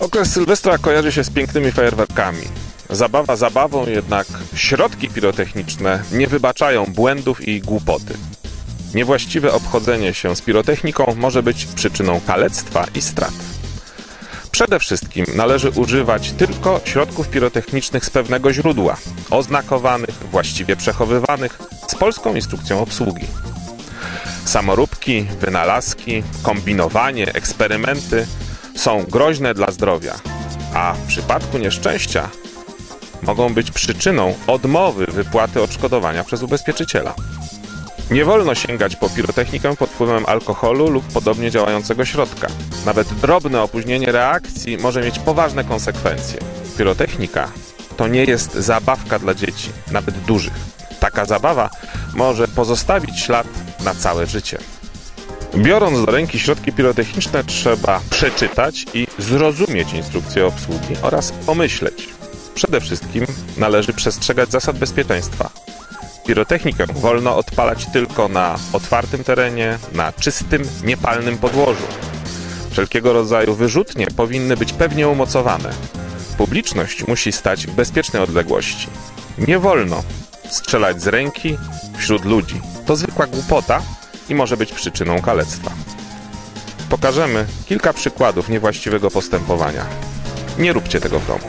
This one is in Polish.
Okres Sylwestra kojarzy się z pięknymi fajerwerkami. Zabawa zabawą, jednak środki pirotechniczne nie wybaczają błędów i głupoty. Niewłaściwe obchodzenie się z pirotechniką może być przyczyną kalectwa i strat. Przede wszystkim należy używać tylko środków pirotechnicznych z pewnego źródła, oznakowanych, właściwie przechowywanych, z polską instrukcją obsługi. Samoróbki, wynalazki, kombinowanie, eksperymenty są groźne dla zdrowia, a w przypadku nieszczęścia mogą być przyczyną odmowy wypłaty odszkodowania przez ubezpieczyciela. Nie wolno sięgać po pirotechnikę pod wpływem alkoholu lub podobnie działającego środka. Nawet drobne opóźnienie reakcji może mieć poważne konsekwencje. Pirotechnika to nie jest zabawka dla dzieci, nawet dużych. Taka zabawa może pozostawić ślad na całe życie. Biorąc do ręki środki pirotechniczne, trzeba przeczytać i zrozumieć instrukcję obsługi oraz pomyśleć. Przede wszystkim należy przestrzegać zasad bezpieczeństwa. Pirotechnikę wolno odpalać tylko na otwartym terenie, na czystym, niepalnym podłożu. Wszelkiego rodzaju wyrzutnie powinny być pewnie umocowane. Publiczność musi stać w bezpiecznej odległości. Nie wolno strzelać z ręki wśród ludzi. To zwykła głupota i może być przyczyną kalectwa. Pokażemy kilka przykładów niewłaściwego postępowania. Nie róbcie tego w domu.